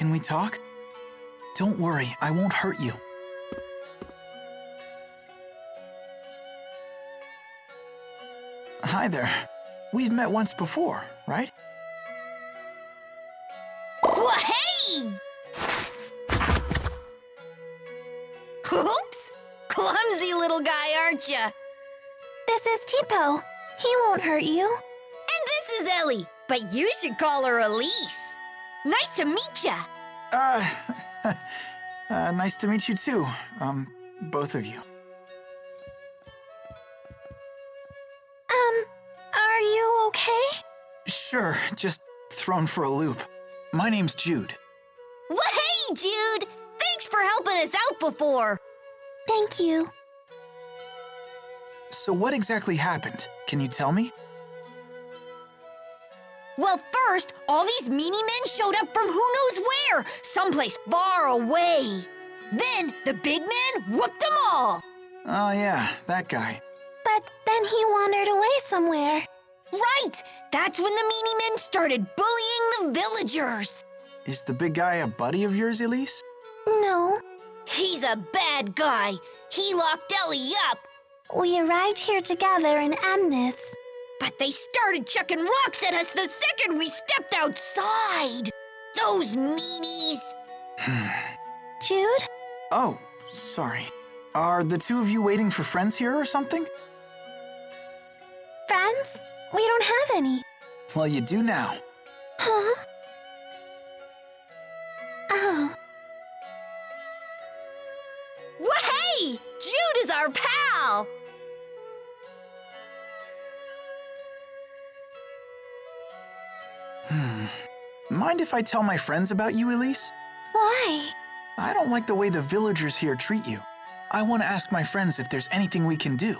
Hey, can we talk? Don't worry, I won't hurt you. Hi there. We've met once before, right? Wha- Hey! Oops! Clumsy little guy, aren't ya? This is Teepo. He won't hurt you. And this is Ellie, but you should call her Elize. Nice to meet ya. Uh, uh, nice to meet you too. Um, both of you. Um, are you okay? Sure, just thrown for a loop. My name's Jude. Well, hey, Jude! Thanks for helping us out before. Thank you. So what exactly happened? Can you tell me? Well, first, all these meanie men showed up from who knows where, someplace far away. Then, the big man whooped them all. Oh yeah, that guy. But then he wandered away somewhere. Right! That's when the meanie men started bullying the villagers. Is the big guy a buddy of yours, Elize? No, He's a bad guy. He locked Ellie up, we arrived here together in Amnis. But they started chucking rocks at us the second we stepped outside. Those meanies. Jude? Oh, sorry. Are the two of you waiting for friends here or something? Friends? We don't have any. Well, you do now. Huh? Hmm. Mind if I tell my friends about you, Elize? why? I don't like the way the villagers here treat you. I want to ask my friends if there's anything we can do.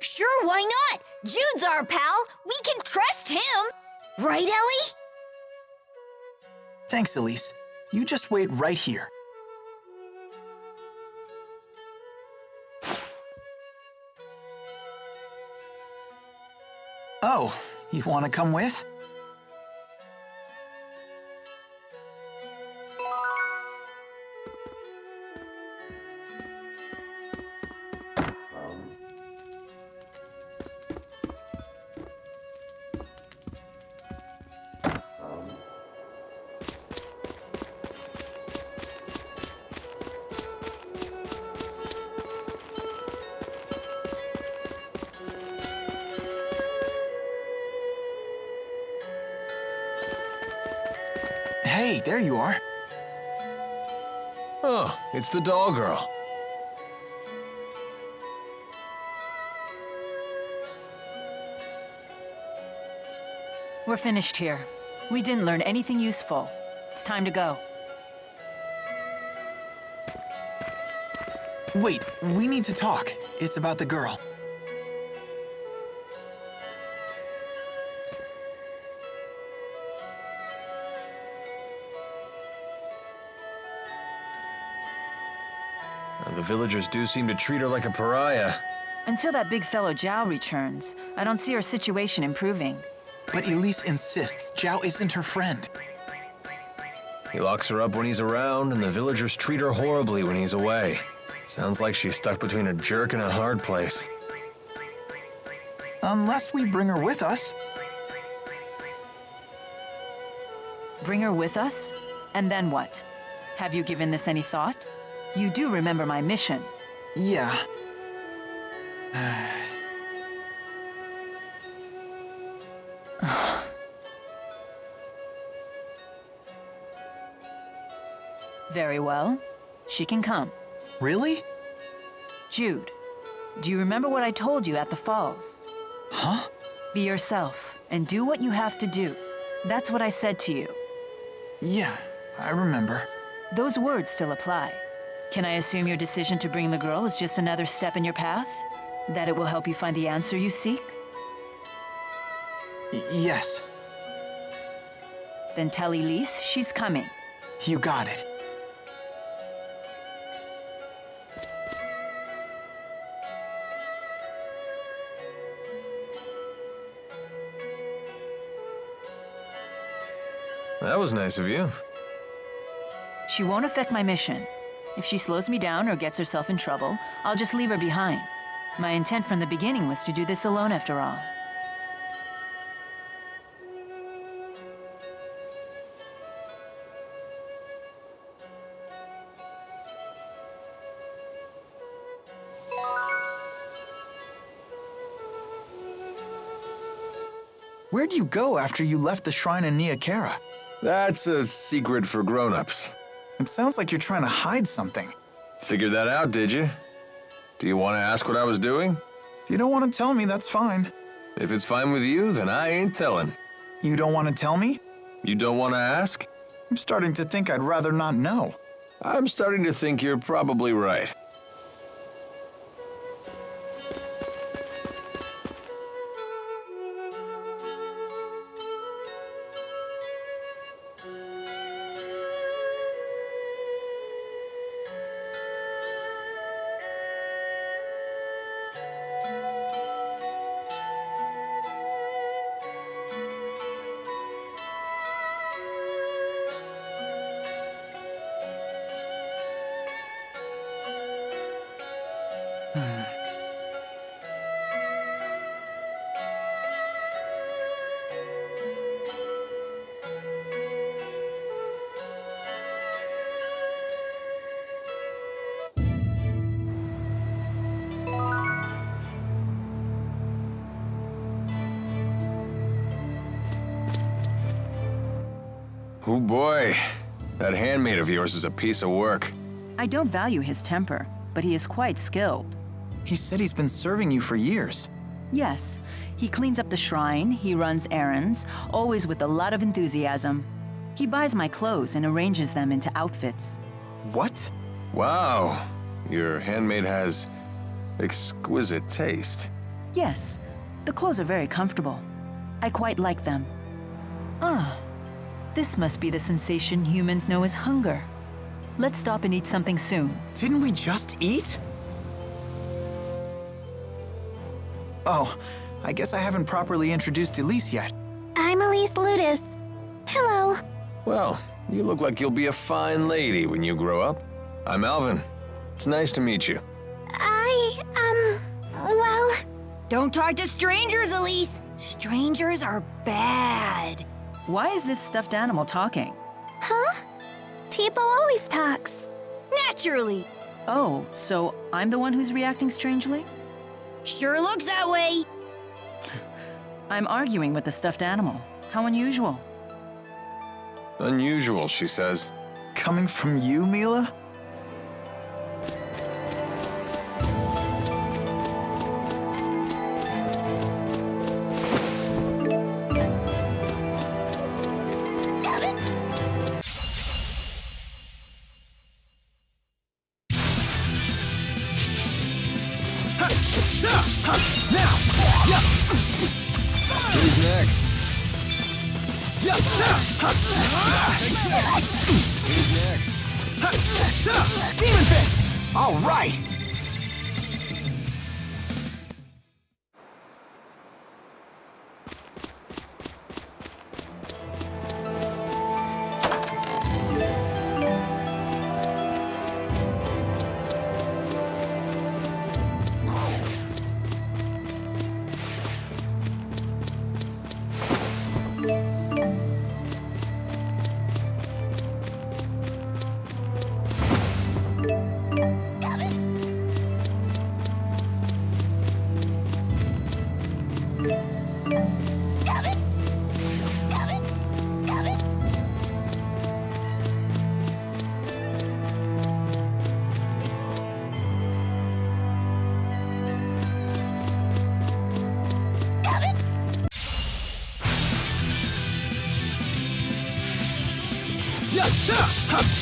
Sure, why not? Jude's our pal. We can trust him. Right, Ellie? Thanks, Elize. You just wait right here. You want to come with? Hey, there you are. Oh, it's the doll girl. We're finished here. We didn't learn anything useful. It's time to go. Wait, we need to talk. It's about the girl. Uh, the villagers do seem to treat her like a pariah. Until that big fellow Jiao returns, I don't see her situation improving. But Elize insists Jiao isn't her friend. He locks her up when he's around, and the villagers treat her horribly when he's away. Sounds like she's stuck between a jerk and a hard place. Unless we bring her with us. Bring her with us? And then what? Have you given this any thought? You do remember my mission. Yeah. Very well. She can come. Really? Jude, do you remember what I told you at the falls? Huh? Be yourself and do what you have to do. That's what I said to you. Yeah, I remember. Those words still apply. Can I assume your decision to bring the girl is just another step in your path? That it will help you find the answer you seek? Y- yes, Then tell Elize she's coming. you got it. That was nice of you. She won't affect my mission. If she slows me down or gets herself in trouble, I'll just leave her behind. My intent from the beginning was to do this alone after all. Where'd you go after you left the shrine in Nia Khera? That's a secret for grown-ups. It sounds like you're trying to hide something. Figured that out, did you? Do you want to ask what I was doing? If you don't want to tell me, that's fine. If it's fine with you, then I ain't telling. You don't want to tell me? You don't want to ask? I'm starting to think I'd rather not know. I'm starting to think you're probably right. Oh boy, that handmaid of yours is a piece of work. I don't value his temper, but he is quite skilled. He said he's been serving you for years. Yes, he cleans up the shrine, he runs errands, always with a lot of enthusiasm. He buys my clothes and arranges them into outfits. What? Wow, your handmaid has exquisite taste. Yes, the clothes are very comfortable. I quite like them. Ah, this must be the sensation humans know as hunger. Let's stop and eat something soon. Didn't we just eat? Oh, I guess I haven't properly introduced Elize yet. I'm Elize Lutus. Hello. Well, you look like you'll be a fine lady when you grow up. I'm Alvin. It's nice to meet you. I, um, well, Don't talk to strangers, Elize. Strangers are bad. Why is this stuffed animal talking? huh? Teepo always talks. Naturally. Oh, so I'm the one who's reacting strangely? Sure looks that way. I'm arguing with the stuffed animal. How unusual. Unusual, she says. Coming from you, Milla?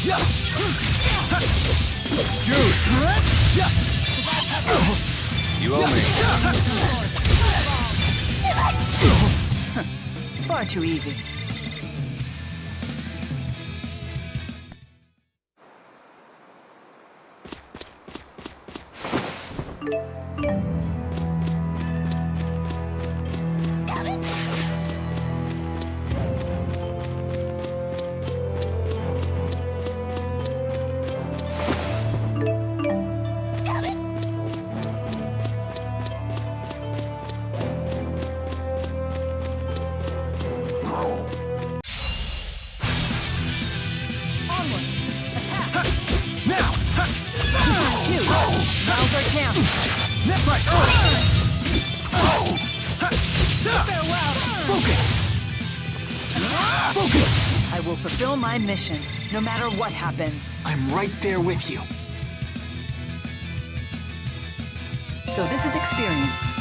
You owe me. Far too easy. Focus! Focus! I will fulfill my mission, no matter what happens. I'm right there with you. So this is experience.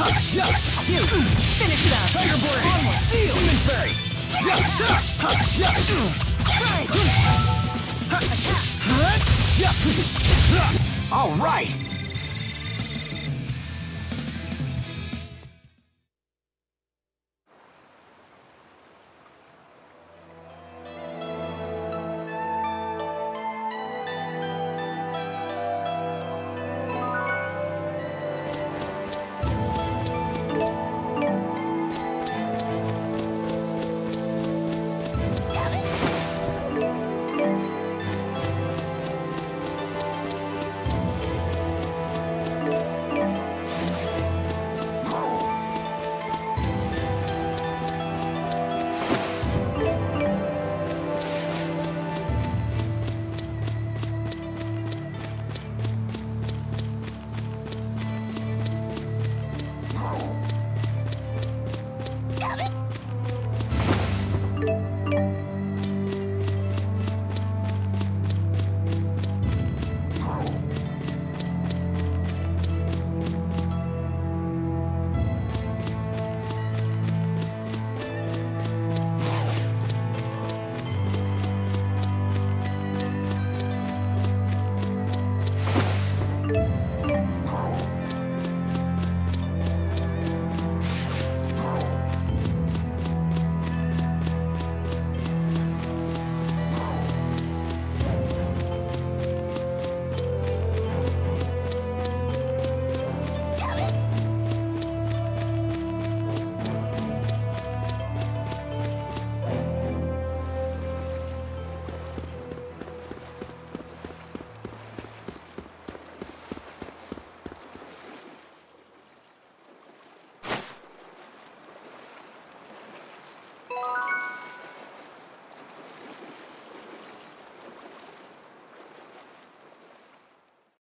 Finish it up! Tiger Blade! Onward! Demon Fairy! All right!